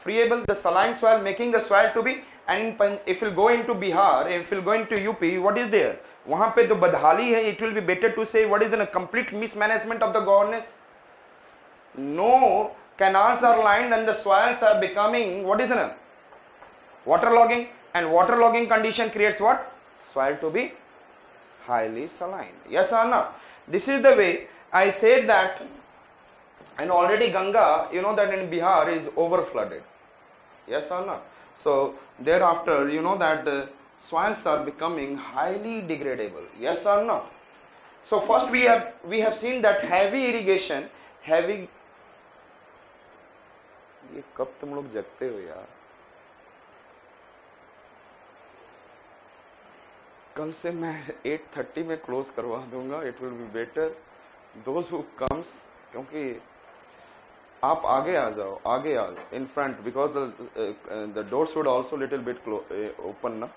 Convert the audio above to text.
friable, the saline soil making the soil to be and if you go into Bihar, if you go into UP, what is there? वहां पे जो बदहाली है it will be better to say what is the complete mismanagement of the governance. No canals are lined and the soils are becoming what is it? Waterlogging and waterlogging condition creates what? Soil to be highly saline. Yes or no? This is the way I said that and already Ganga, you know that in Bihar is over flooded. Yes or no? So thereafter, you know that the soils are becoming highly degradable. Yes or no? So first we have we have seen that heavy irrigation, heavy. ये कब तुम लोग जगते हो यार कल से मैं 8:30 में क्लोज करवा दूंगा it will be better those who comes क्योंकि आप आगे आ जाओ, आगे आ जाओ in front because the doors would also little bit close open ना?